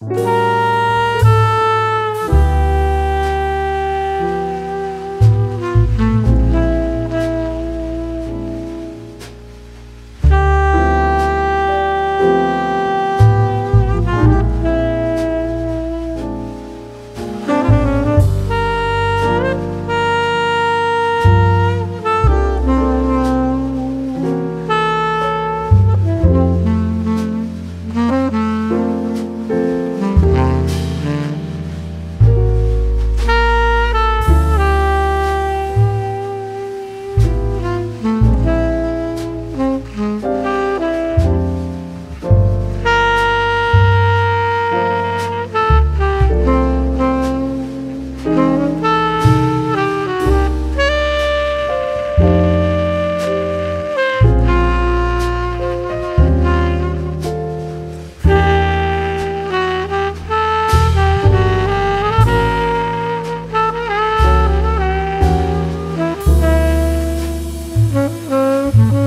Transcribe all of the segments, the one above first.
Thank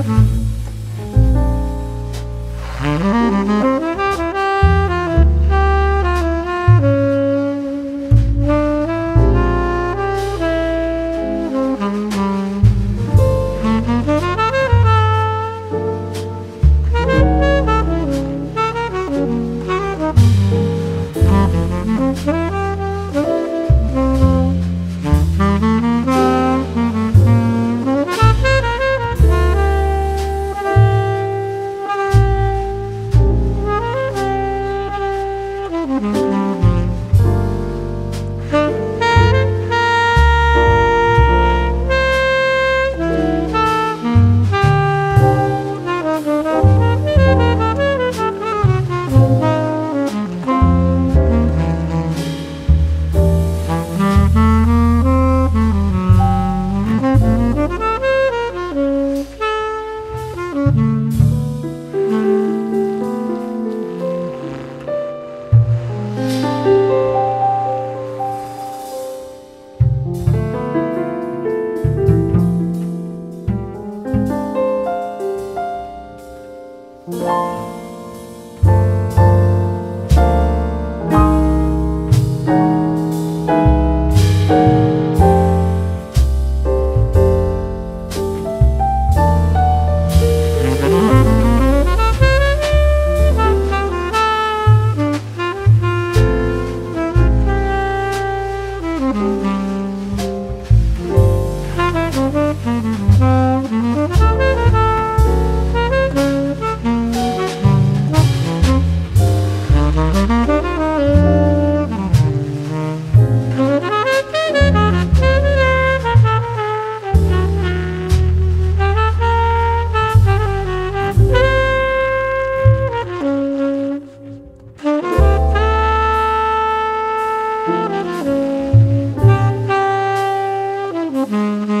you. Música Música